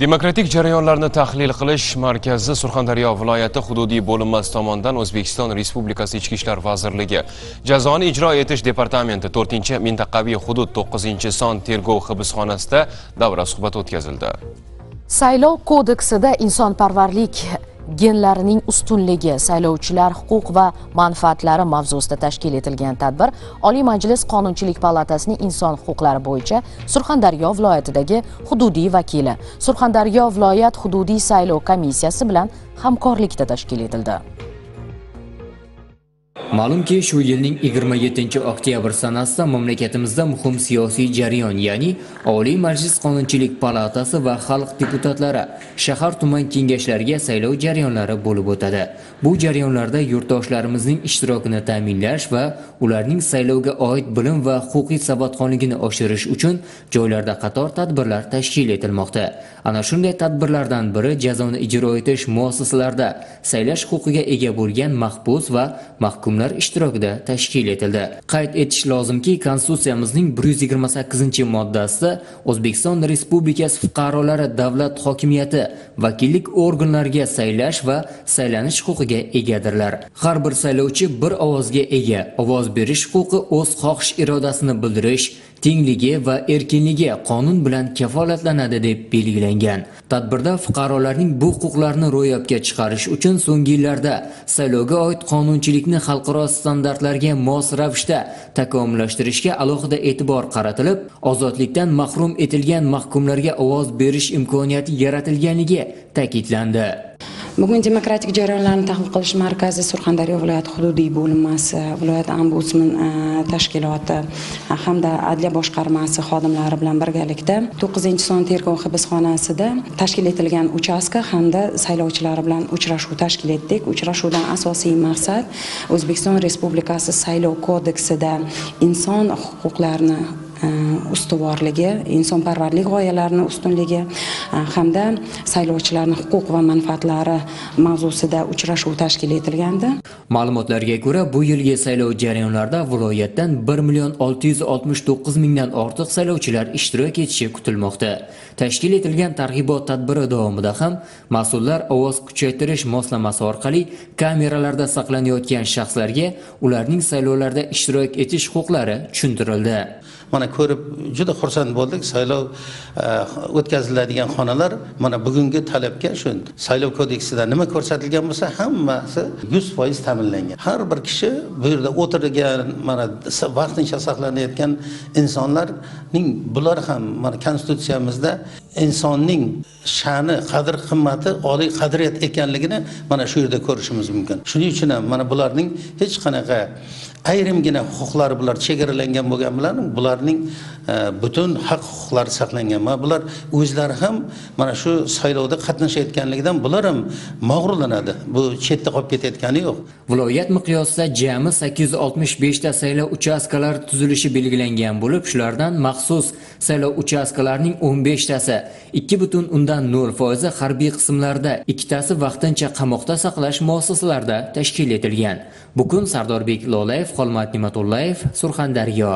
demokratik jarayonlarni tahlil qilish markazi surxondaryo viloyati hududiy bo'linmasi tomonidan o'zbekiston respublikasi ichki ishlar vazirligi jazoni ijro etish departamenti 4 mintaqaviy hudud 9 son tergov hibsxonasida davra suhbati o'tkazildi. Saylov kodeksida insonparvarlik genlarining ustunligi saylovchilar huquq va manfaatlari mavzusida tashkil etilgan tadbir oliy majlis qonunchilik palatasining inson huquqlari bo'yicha surxondaryo viloyatidagi hududiy vakili. Surxondaryo viloyat hududiy saylov komissiyasi bilan hamkorlikda tashkil etildi. Ma'lumki, shu yilning 27 oktyabr sanasida mamlakatimizda muhim siyosiy jarayon, ya'ni Oliy Majlis Qonunchilik palatasi va xalq deputatlari shahar tuman kengashlariga saylov jarayonlari bo'lib o'tadi. Bu jarayonlarda yurtdoshlarimizning ishtirokini ta'minlash va ularning saylovga oid bilim va huquqiy savodxonligini oshirish uchun joylarda qator tadbirlar tashkil etilmoqda. Ana shunday tadbirlardan biri jazoni ijro etish muassasalarida saylash huquqiga ega bo'lgan mahbus va mahkum xodimlar ishtirokida tashkil etildi. Qayd etish lozimki, Konstitutsiyamizning 128-moddasida O'zbekiston Respublikasi fuqarolari davlat hokimiyati vakillik organlariga saylash va saylanish huquqiga egadirlar. Har bir saylovchi bir ovozga ega. Ovoz berish huquqi o'z xohish irodasini bildirish, tengligi va erkinligi qonun bilan kafolatlanadi deb belgilangan. Tadbirda fuqarolarning bu huquqlarini ro'yobga chiqarish uchun so'nggi yillarda saylovga oid qonunchilikni xalqaro standartlarga mos ravishda takomillashtirishga alohida e'tibor qaratilib, ozodlikdan mahrum etilgan mahkumlarga ovoz berish imkoniyati yaratilganligi ta'kidlandi. Bugun demokratik jarayonlarni tahlil qilish markazi surxondaryo viloyati hududiy bo'linmasi viloyat ombudsman e, tashkiloti e, hamda adliya boshqarmasi xodimlari bilan birgalikda to'qqizinchi son tergov hibsxonasida tashkil etilgan uchastka hamda saylovchilar bilan uchrashuv tashkil etdik. Uchrashuvdan asosiy maqsad o'zbekiston respublikasi saylov kodeksida inson huquqlarini ustuvorligi insonparvarlik g'oyalarini ustunligi hamda saylovchilarni huquq va manfaatlari mavzusida uchrashuv tashkil etilgandi. Ma'lumotlarga ko'ra bu yilgi saylov jarayonlarida viloyatdan 1 million 669 mingdan ortiq saylovchilar ishtirok etishi kutilmoqda. Tashkil etilgan targ'ibot tadbiri davomida ham mas'ullar ovoz kuchaytirish moslamasi orqali kameralarda saqlanayotgan shaxslarga ularning saylovlarda ishtirok etish huquqlari tushuntirildi. Mana ko'rib juda xursand bo'ldik. Saylov e, o'tkaziladigan xonalar mana bugungi talabga shu saylov kodeksida nima ko'rsatilgan bo'lsa hammasi yuz foiz ta'minlangan. Har bir kishi bu yerda o'tirgan mana vaqtincha saqlanayotgan insonlarning bular ham mana konstitutsiyamizda insonning sha'ni qadr qimmati oliy qadriyat ekanligini mana shu yerda ko'rishimiz mumkin. Shuning uchun ham mana bularning hech qanaqa ayrimgina huquqlari bular chegaralangan bo'lgani bilan bularning e, butun haq huquqlari saqlangan va bular o'zlari ham mana shu saylovda qatnashayotganligidan bular ham mag'rurlanadi. Bu chetda qolib ketayotgani yo'q. Viloyat miqyosida jami 865 ta saylov uchastkalari tuzilishi belgilangan bo'lib shulardan maxsus saylov uchastkalarining 15 tasi 2.0 foizi harbiy qismlarda ikkitasi vaqtincha qamoqda saqlash muassasalarida tashkil etilgan. Bugun sardorbek lolayev xolmat ne'matullayev surxondaryo